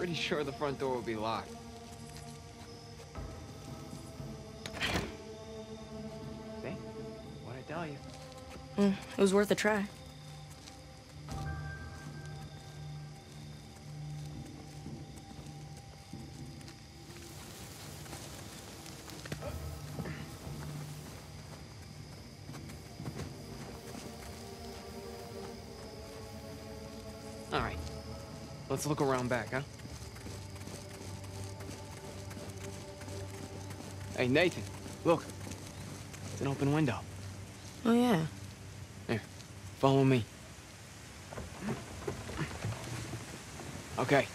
pretty sure the front door will be locked. See? What'd I tell you? Well, it was worth a try. All right. Let's look around back, huh? Hey, Nathan, look. It's an open window. Oh, yeah. Here, follow me. Okay,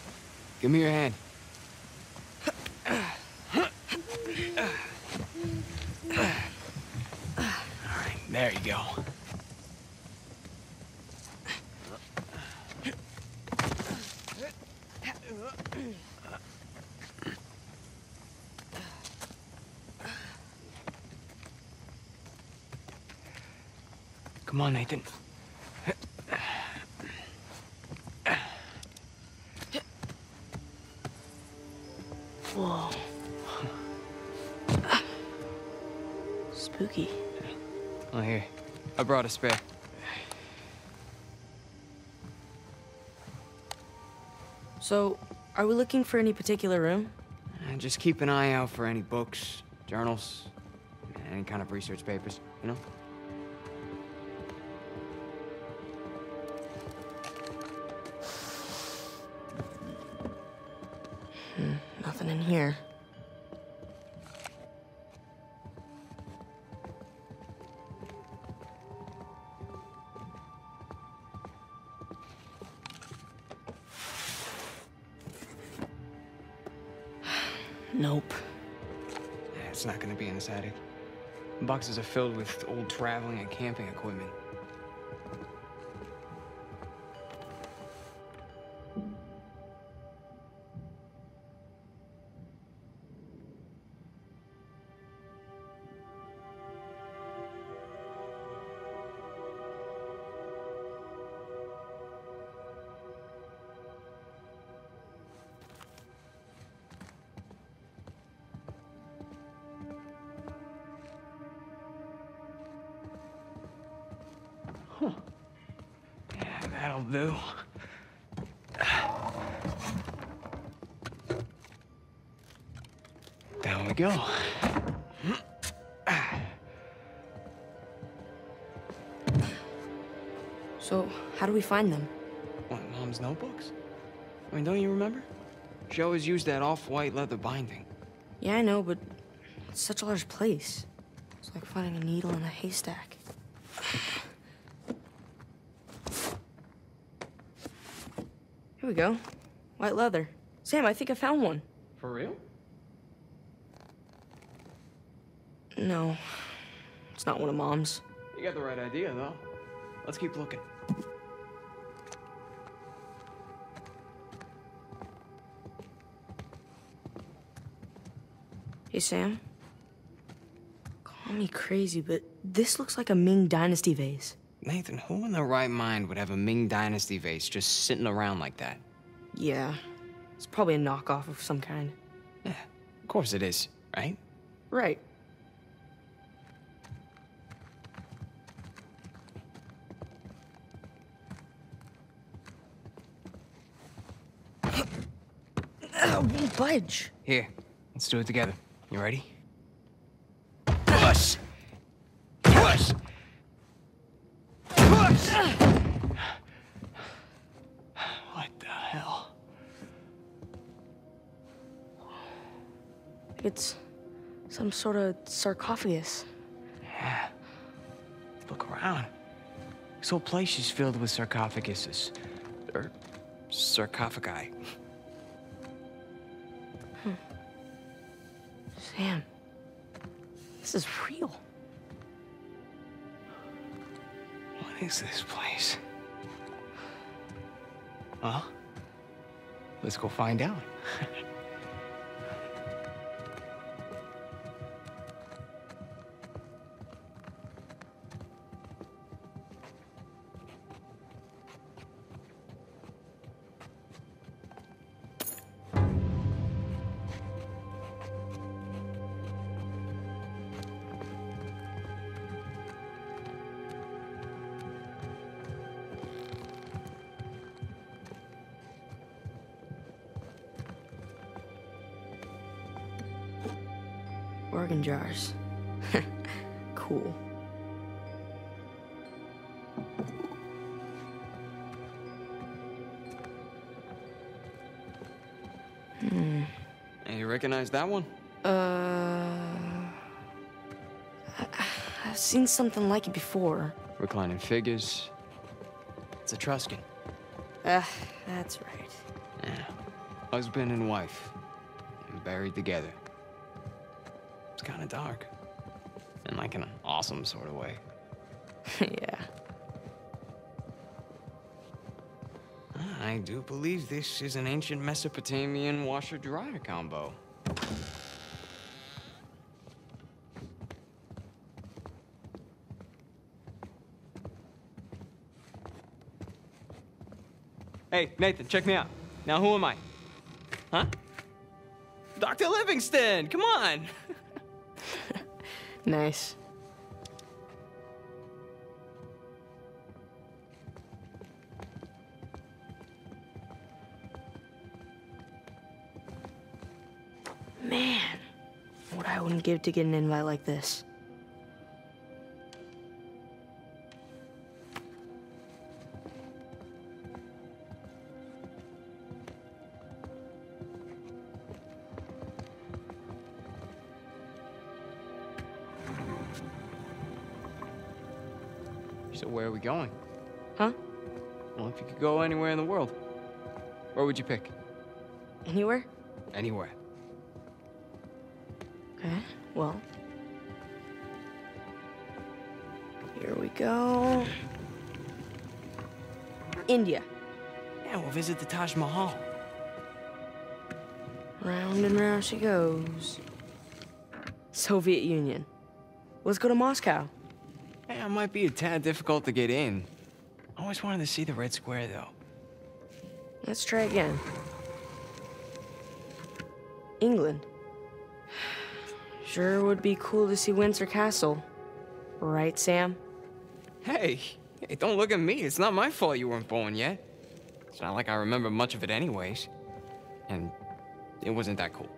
give me your hand. All right, there you go. On, Nathan. Whoa. Spooky. Oh, here. I brought a spare. So, are we looking for any particular room? And just keep an eye out for any books, journals, any kind of research papers, you know? Nothing in here. Nope. It's not gonna be in this attic. Boxes are filled with old traveling and camping equipment. Go. So, how do we find them? What, Mom's notebooks? I mean, don't you remember? She always used that off-white leather binding. Yeah, I know, but it's such a large place. It's like finding a needle in a haystack. Here we go. White leather. Sam, I think I found one. For real? No, it's not one of Mom's. You got the right idea, though. Let's keep looking. Hey, Sam. Call me crazy, but this looks like a Ming Dynasty vase. Nathan, who in their right mind would have a Ming Dynasty vase just sitting around like that? Yeah, it's probably a knockoff of some kind. Yeah, of course it is, right? Right. Budge. Here, let's do it together. You ready? Push! Push! Push! What the hell? It's some sort of sarcophagus. Yeah. Look around. This whole place is filled with sarcophaguses. Or sarcophagi. Is this place? Well, let's go find out. jars. cool. Hey, you recognize that one? Uh. I've seen something like it before. Reclining figures. It's Etruscan. Ah, that's right. Yeah. Husband and wife. Buried together. Kind of dark. In like an awesome sort of way. yeah. I do believe this is an ancient Mesopotamian washer-dryer combo. Hey, Nathan, check me out. Now, who am I? Huh? Dr. Livingstone, come on! Nice. Man, what I wouldn't give to get an invite like this. So where are we going? Huh? Well, if you could go anywhere in the world, where would you pick? Anywhere? Anywhere. Okay, well. Here we go. India. Yeah, we'll visit the Taj Mahal. Round and round she goes. Soviet Union. Let's go to Moscow. Yeah, it might be a tad difficult to get in. I always wanted to see the Red Square, though. Let's try again. England. Sure would be cool to see Windsor Castle. Right, Sam? Hey, hey, don't look at me. It's not my fault you weren't born yet. It's not like I remember much of it anyways. And it wasn't that cool.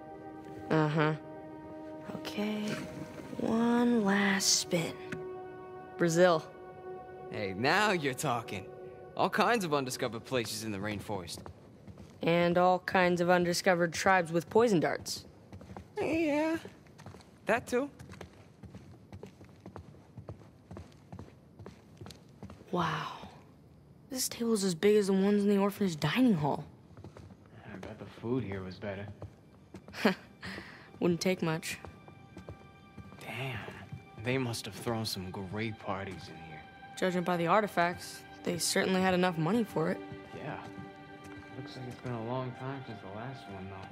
Uh huh. Okay. One last spin. Brazil. Hey, now you're talking. All kinds of undiscovered places in the rainforest. And all kinds of undiscovered tribes with poison darts. Yeah, that too. Wow. This table's as big as the ones in the orphanage dining hall. I bet the food here was better. Wouldn't take much. Damn, they must have thrown some great parties in here. Judging by the artifacts, they certainly had enough money for it. Yeah. Looks like it's been a long time since the last one, though.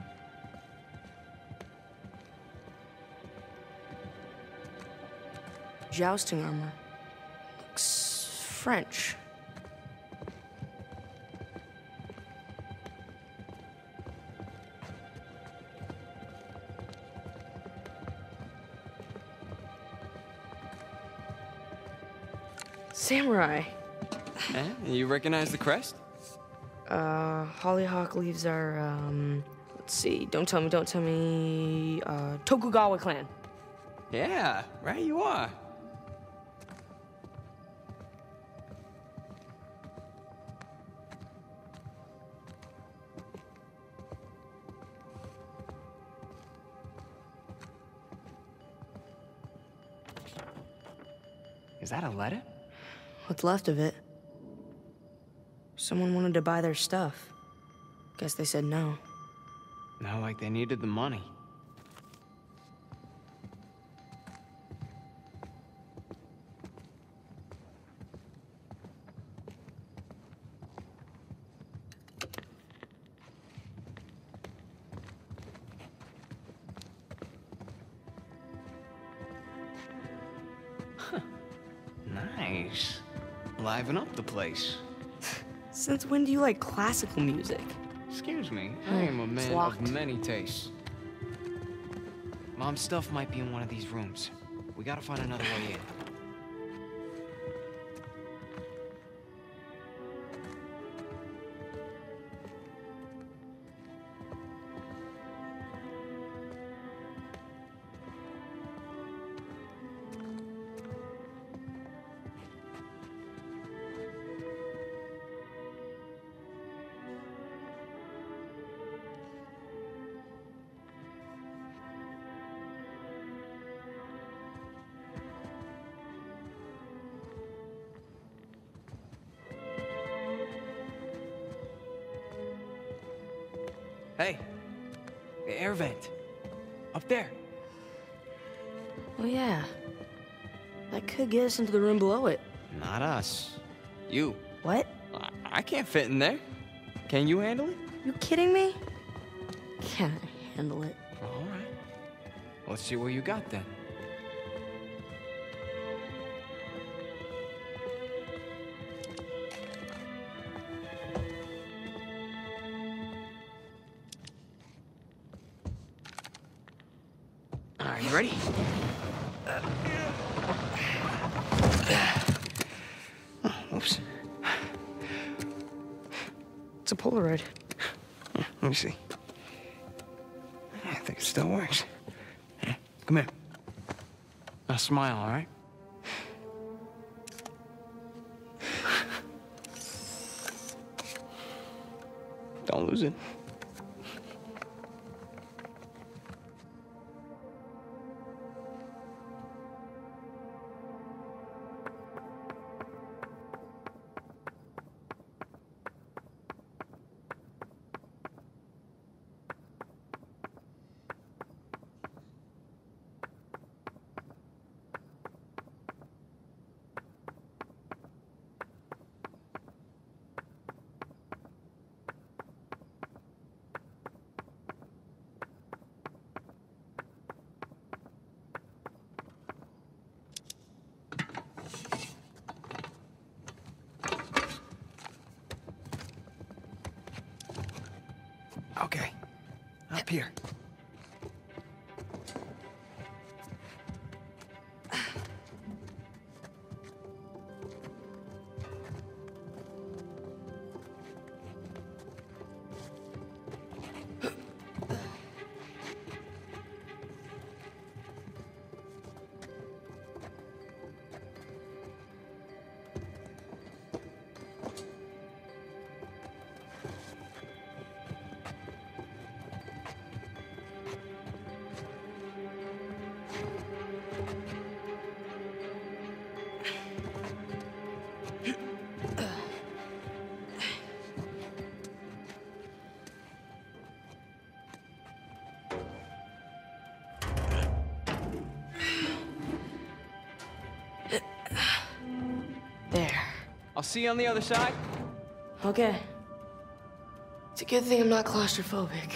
Jousting armor. Looks French. Samurai. Eh? You recognize the crest? Uh, hollyhock leaves are, um, let's see, don't tell me, don't tell me, uh, Tokugawa clan. Yeah, right you are. Is that a letter? What's left of it? Someone wanted to buy their stuff. Guess they said no. Not like they needed the money. Nice. Liven up the place. Since when do you like classical music? Excuse me, I hmm, am a man of many tastes. Mom's stuff might be in one of these rooms. We gotta find another way in. Into the room below it. Not us. You. What? I, I can't fit in there. Can you handle it? You kidding me? Can't handle it. All right. Let's see what you got then. Me see. I think it still works. Come here. Now smile, all right? Don't lose it. Up here. See you on the other side. Okay. It's a good thing I'm not claustrophobic.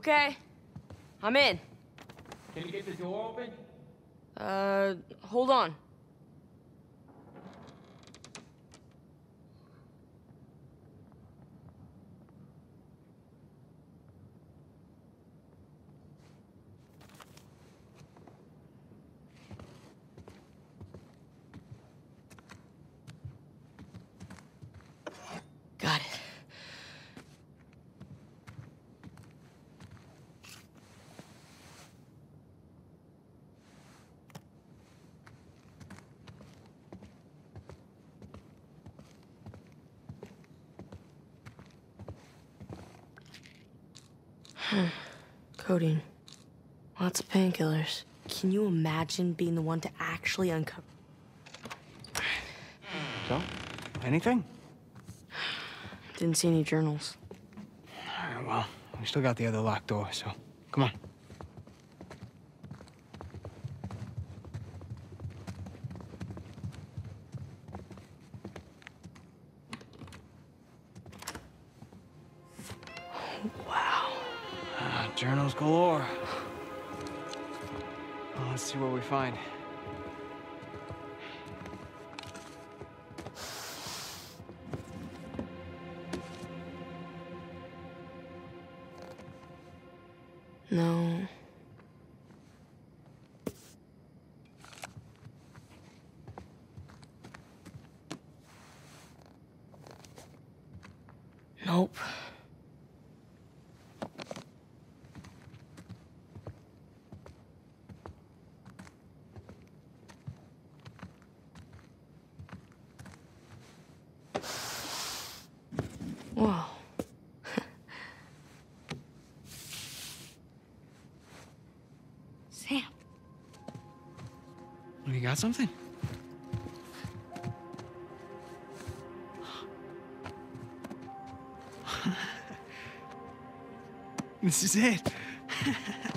Okay. I'm in. Can you get the door open? Uh, hold on. Got it. Codeine. Lots of painkillers. Can you imagine being the one to actually uncover? So, anything? Didn't see any journals. All right, well, we still got the other locked door, so come on. Journals galore. Well, let's see what we find. Sam. You got something? this is it.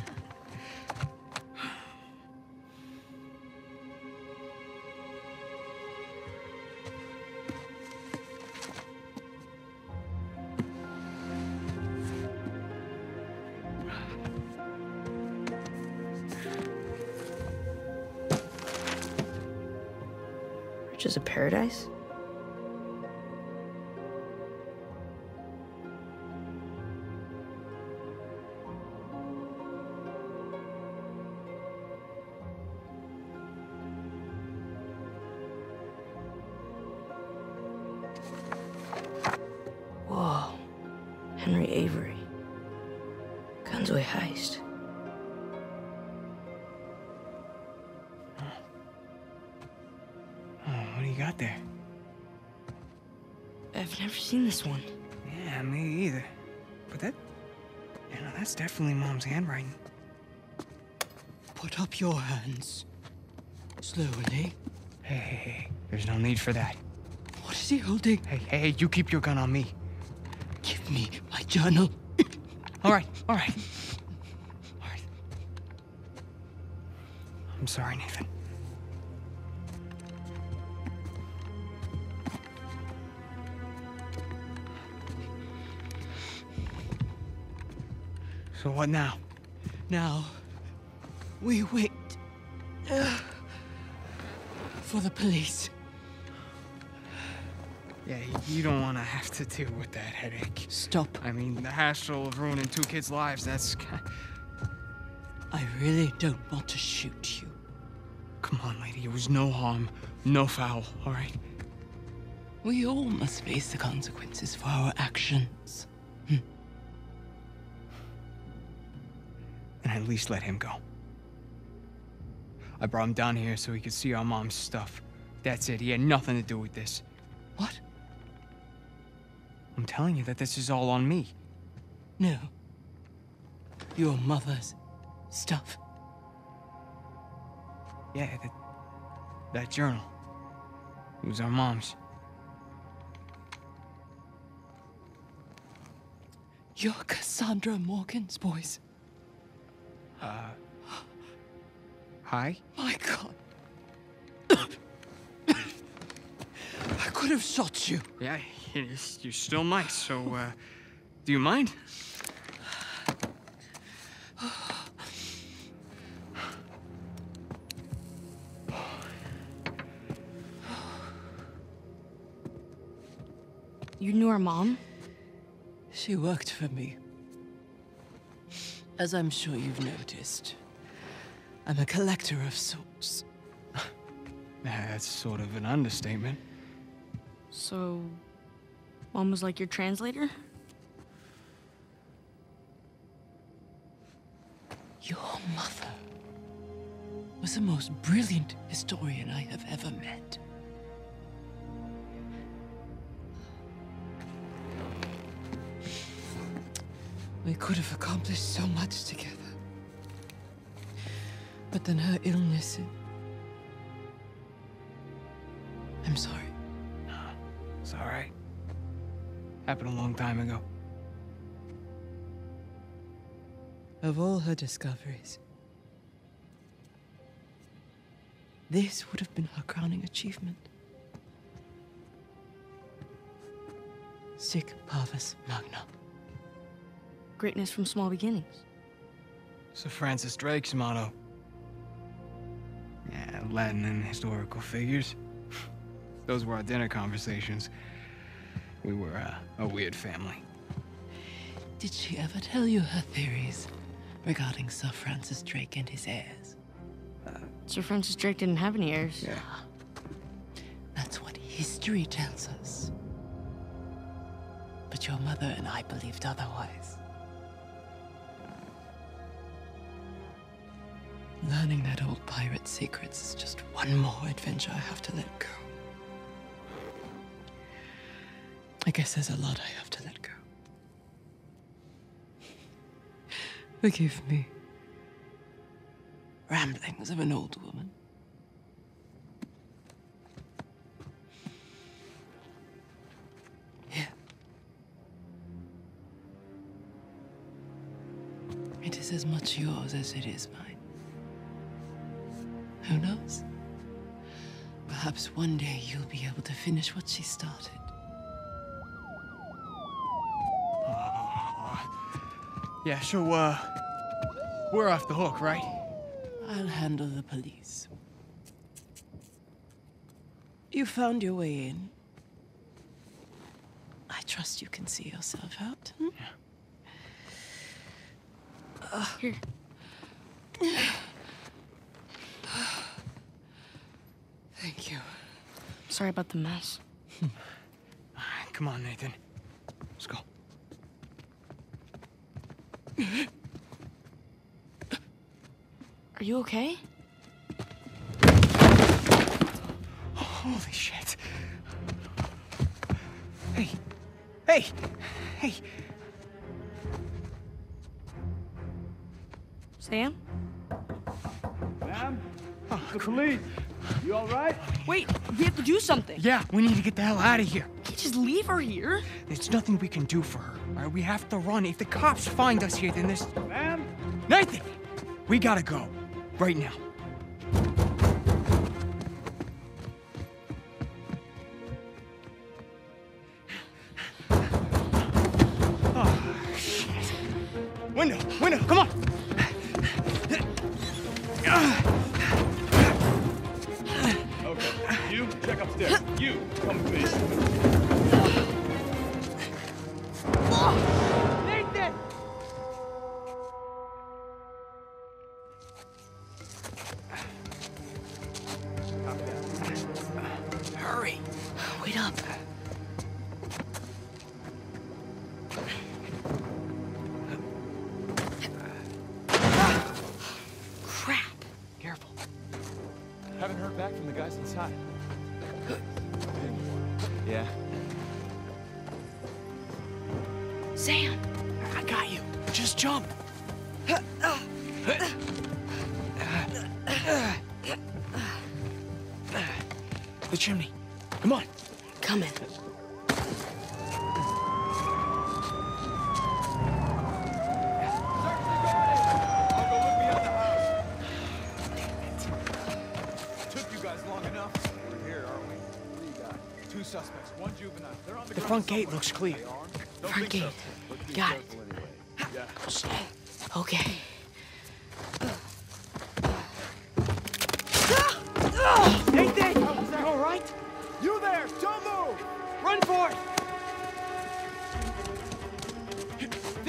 paradise? You got there? I've never seen this one. Yeah, me either. But that, you know, that's definitely Mom's handwriting. Put up your hands. Slowly. Hey, hey, hey. There's no need for that. What is he holding? Hey, hey, hey, you keep your gun on me. Give me my journal. All right, all right. All right. I'm sorry, Nathan. So what now? Now, we wait uh, for the police. Yeah, you don't want to have to deal with that headache. Stop. I mean, the hassle of ruining two kids' lives, that's... I really don't want to shoot you. Come on, lady, it was no harm, no foul, all right? We all must face the consequences for our actions. At least let him go. I brought him down here so he could see our mom's stuff. That's it, he had nothing to do with this. What? I'm telling you that this is all on me. No. Your mother's stuff. Yeah, that, that journal. It was our mom's. You're Cassandra Morgan's boys. Hi? My God. I could have shot you. Yeah, you you still might, so, uh, do you mind? You knew our mom? She worked for me. As I'm sure you've noticed, I'm a collector of sorts. That's sort of an understatement. So, mom was like your translator? Your mother was the most brilliant historian I have ever met. We could have accomplished so much together. But then her illness. it- I'm sorry. It's all right. Happened a long time ago. Of all her discoveries, this would have been her crowning achievement. Sic Parvis Magna. Greatness from small beginnings. Sir Francis Drake's motto. Yeah, Latin and historical figures. Those were our dinner conversations. We were uh, a weird family. Did she ever tell you her theories regarding Sir Francis Drake and his heirs? Sir Francis Drake didn't have any heirs. Yeah. That's what history tells us. But your mother and I believed otherwise. Learning that old pirate's secrets is just one more adventure I have to let go. I guess there's a lot I have to let go. Forgive me. Ramblings of an old woman. Here. It is as much yours as it is mine. Perhaps one day you'll be able to finish what she started. Yeah, so, uh, we're off the hook, right? I'll handle the police. You found your way in. I trust you can see yourself out. hmm? Here. Thank you. Sorry about the mess. Come on, Nathan. Let's go. Are you okay? Holy shit. Hey. Hey. Hey. Sam? Ma'am? Oh, The police. You all right? Wait, we have to do something. Yeah, we need to get the hell out of here. Can't just leave her here. There's nothing we can do for her. All right, we have to run. If the cops find us here, then there's Ma'am? Nathan. We gotta go right now. Sam. I got you. Just jump. The chimney. Come on. Coming. I'll go look beyond the house. Took you guys long enough.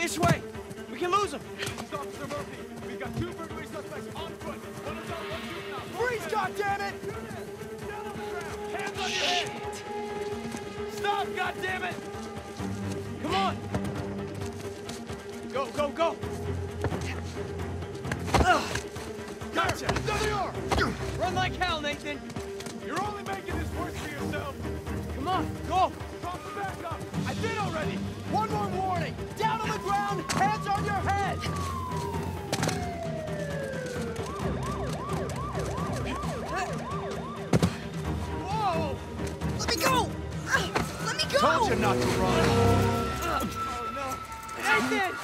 This way! We can lose him! Officer Murphy, we've got two burglary suspects on foot. One adult, one juvenile. Freeze, goddammit! Down on the ground. Hands on your head. Stop, goddammit! Come on! Go, go, go! Gotcha! There they are! Run like hell, Nathan! You're only making this worse for yourself. Come on, go! On your head. Whoa! Let me go! Ah, let me go! Told you not to run. Oh, Nathan! Nathan,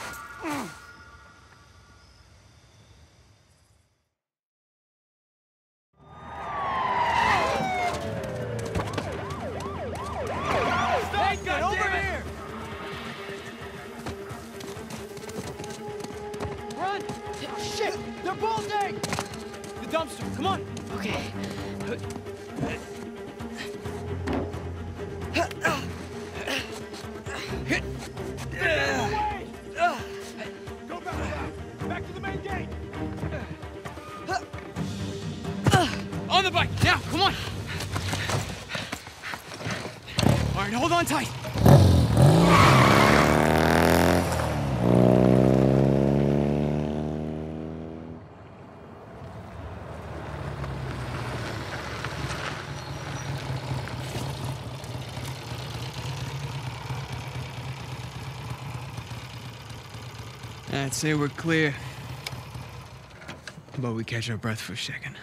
Run! Shit! They're bolting! The dumpster, come on! Okay. Go back to the main gate. On the bike, now, come on! All right, hold on tight. I'd say we're clear. But we catch our breath for a second.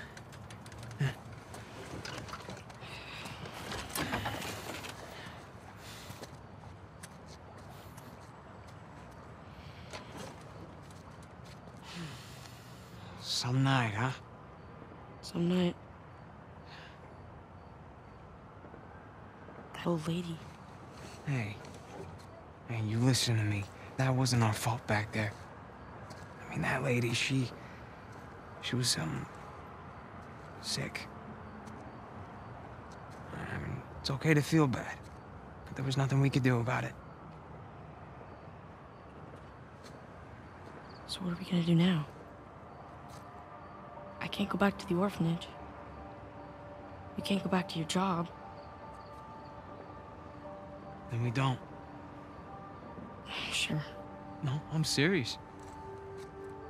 Some night, huh? Some night. That old lady. Hey. Hey, you listen to me. That wasn't our fault back there. Mean, that lady, she... She was, um... Sick. I mean, it's okay to feel bad. But there was nothing we could do about it. So what are we gonna do now? I can't go back to the orphanage. You can't go back to your job. Then we don't. Sure. No, I'm serious.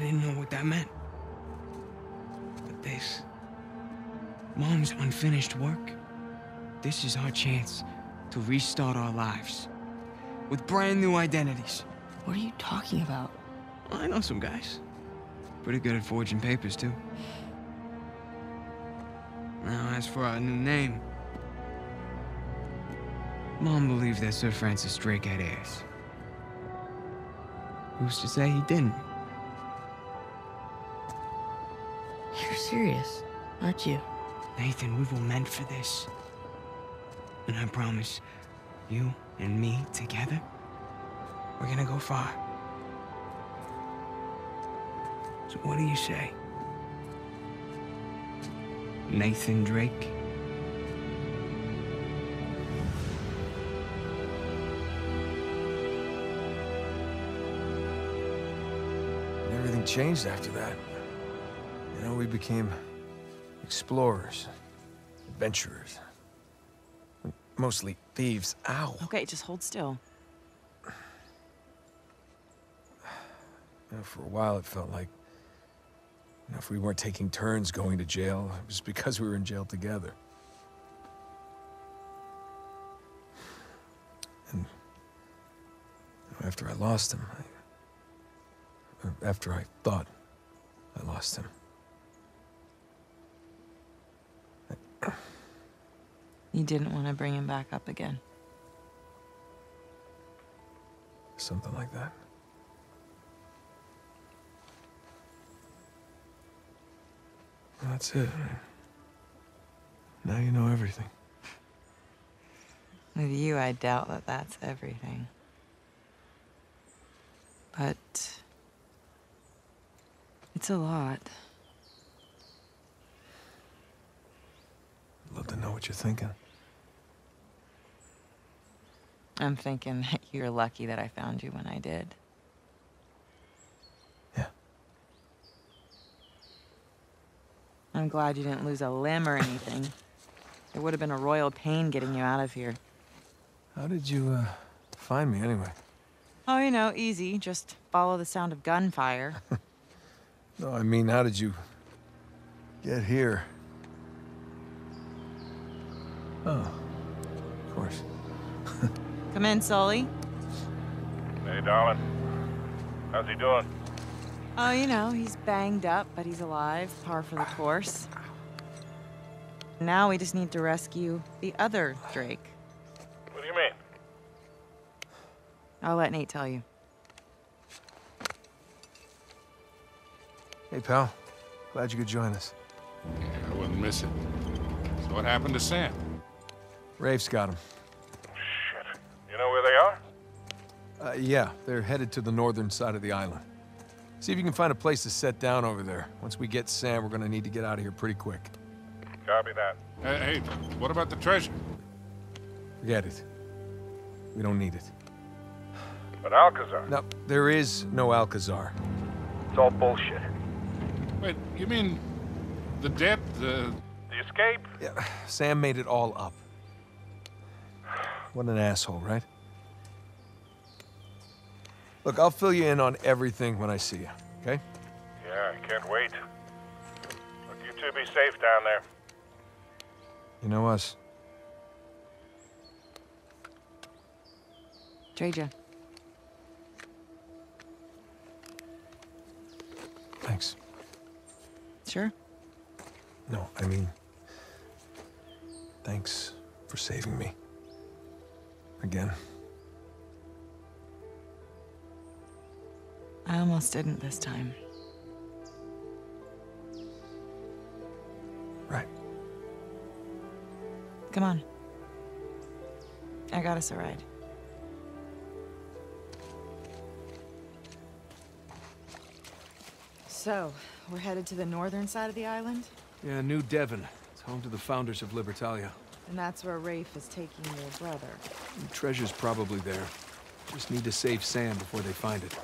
didn't know what that meant. But this, Mom's unfinished work, this is our chance to restart our lives with brand new identities. What are you talking about? I know some guys. Pretty good at forging papers, too. Now, as for our new name, Mom believed that Sir Francis Drake had heirs. Who's to say he didn't? Serious, aren't you? Nathan, we were meant for this. And I promise, you and me together, we're gonna go far. So what do you say? Nathan Drake? And everything changed after that. We became explorers, adventurers. Mostly thieves. Ow. Okay, just hold still. You know, for a while, it felt like you know, if we weren't taking turns going to jail, it was because we were in jail together. And after I lost him, I, after I thought I lost him, You didn't want to bring him back up again. something like that. That's it. Now you know everything. With you, I doubt that that's everything. But it's a lot. I'd love to know what you're thinking. I'm thinking that you're lucky that I found you when I did. Yeah. I'm glad you didn't lose a limb or anything. It would have been a royal pain getting you out of here. How did you uh, find me anyway? Oh, you know, easy. Just follow the sound of gunfire. No, I mean, how did you get here? Oh. Come in, Sully. Hey, darling. How's he doing? Oh, you know, he's banged up, but he's alive. Par for the course. Now we just need to rescue the other Drake. What do you mean? I'll let Nate tell you. Hey, pal. Glad you could join us. Yeah, I wouldn't miss it. So what happened to Sam? Rafe's got him. Uh, yeah, they're headed to the northern side of the island. See if you can find a place to set down over there. Once we get Sam, we're gonna need to get out of here pretty quick. Copy that. Hey, hey, what about the treasure? Forget it. We don't need it. But Alcazar, No, there is no Alcazar. it's all bullshit. Wait, you mean the debt, the... The escape? Yeah, Sam made it all up. What an asshole, right? Look, I'll fill you in on everything when I see you, okay? Yeah, I can't wait. Look, you two be safe down there. You know us. Traja. Thanks. Sure. No, I mean, thanks for saving me. Again. I almost didn't this time. Right. Come on. I got us a ride. So, we're headed to the northern side of the island? Yeah, New Devon. It's home to the founders of Libertalia. And that's where Rafe is taking your brother. The treasure's probably there. Just need to save Sam before they find it.